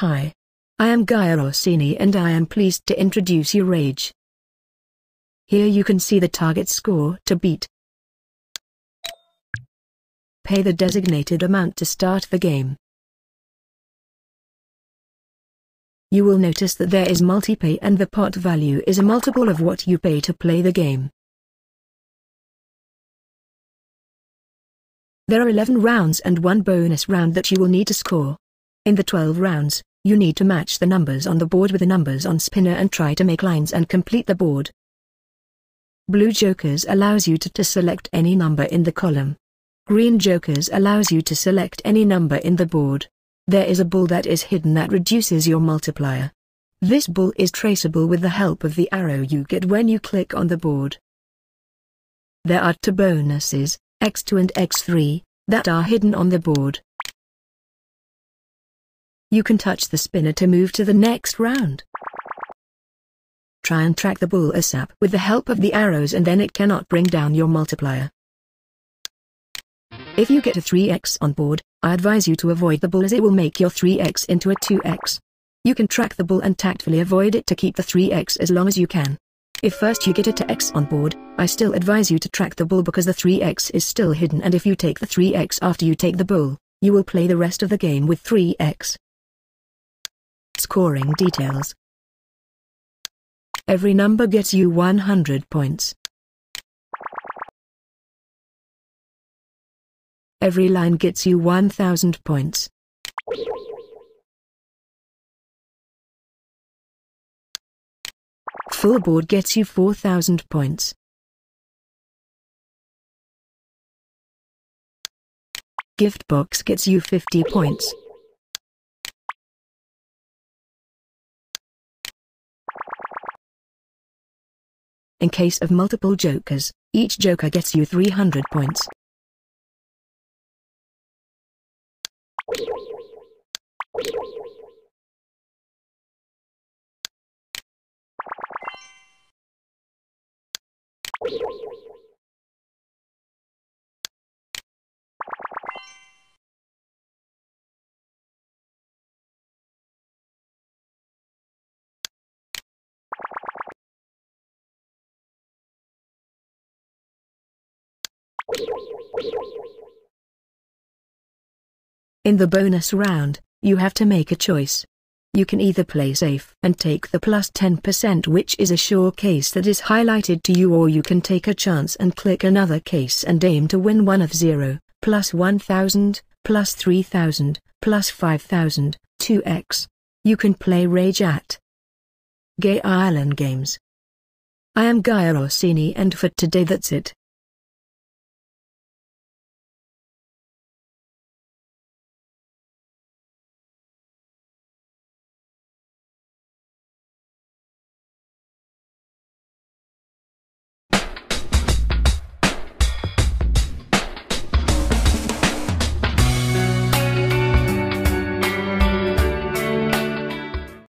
I am Gaia Rossini and I am pleased to introduce you Rage. Here you can see the target score to beat. Pay the designated amount to start the game. You will notice that there is multi-pay and the pot value is a multiple of what you pay to play the game. There are 11 rounds and one bonus round that you will need to score. In the 12 rounds, you need to match the numbers on the board with the numbers on spinner and try to make lines and complete the board. Blue Jokers allows you to, to select any number in the column. Green Jokers allows you to select any number in the board. There is a bull that is hidden that reduces your multiplier. This bull is traceable with the help of the arrow you get when you click on the board. There are two bonuses, x2 and x3, that are hidden on the board. You can touch the spinner to move to the next round. Try and track the bull ASAP with the help of the arrows and then it cannot bring down your multiplier. If you get a 3x on board, I advise you to avoid the bull as it will make your 3x into a 2x. You can track the bull and tactfully avoid it to keep the 3x as long as you can. If first you get it to x on board, I still advise you to track the bull because the 3x is still hidden and if you take the 3x after you take the bull, you will play the rest of the game with 3x. Scoring details Every number gets you 100 points. Every line gets you 1000 points. Full board gets you 4000 points. Gift box gets you 50 points. In case of multiple jokers, each joker gets you 300 points. In the bonus round, you have to make a choice. You can either play safe and take the plus 10% which is a sure case that is highlighted to you or you can take a chance and click another case and aim to win one of 0, plus 1000, plus 3000, plus 5000, 2x. You can play Rage at Gaialand Games. I am Gaia Rossini and for today that's it.